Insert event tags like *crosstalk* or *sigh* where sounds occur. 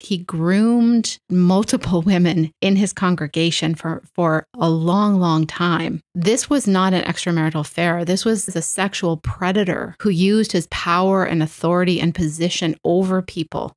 He groomed multiple *laughs* women in his congregation for, for a long, long time. This was not an extramarital affair. This was a sexual predator who used his power and authority and position over people